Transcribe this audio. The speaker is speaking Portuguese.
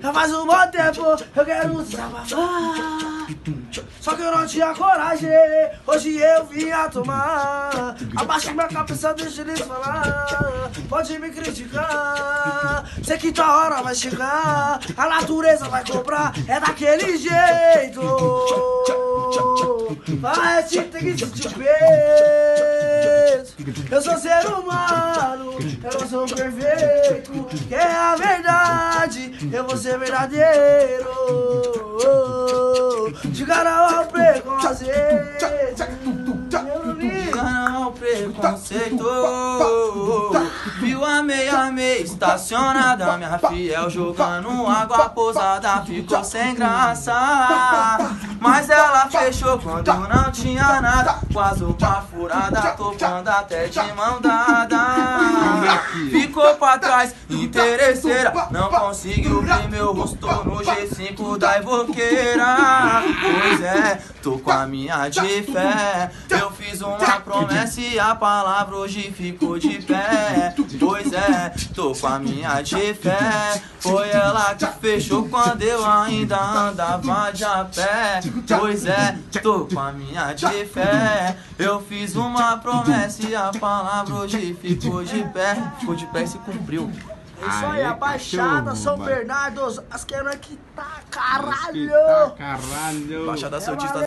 Já faz um bom tempo, eu quero desabafar. Só que eu não tinha coragem, hoje eu vim a tomar. Abaixa minha cabeça, deixa eles falar. Pode me criticar, sei que tua hora vai chegar. A natureza vai cobrar, é daquele jeito. Vai, te tem que sentir peso. Eu sou ser humano, eu não sou perfeito. Que é a verdade, eu vou ser verdadeiro. Diga não ao preconceito. Não vi. Não, preconceito Viu a meia meia estacionada Minha fiel jogando água pousada Ficou sem graça Mas ela fechou quando não tinha nada Quase uma furada Tocando até de mão dada Ficou pra trás, interesseira. Não conseguiu ver meu rosto no G5 da Evoqueira Pois é, tô com a minha de fé. Eu fiz uma promessa e a palavra hoje ficou de pé. Pois é, tô com a minha de fé. Foi ela que fechou quando eu ainda andava de a pé. Pois é, tô com a minha de fé. Eu fiz uma promessa e a palavra hoje ficou de pé. Ficou de pé e se cumpriu. É isso aí, a Aê, Baixada, São. Bernardo, é nós que tá, Tá caralho! caralho. Baixada É Santista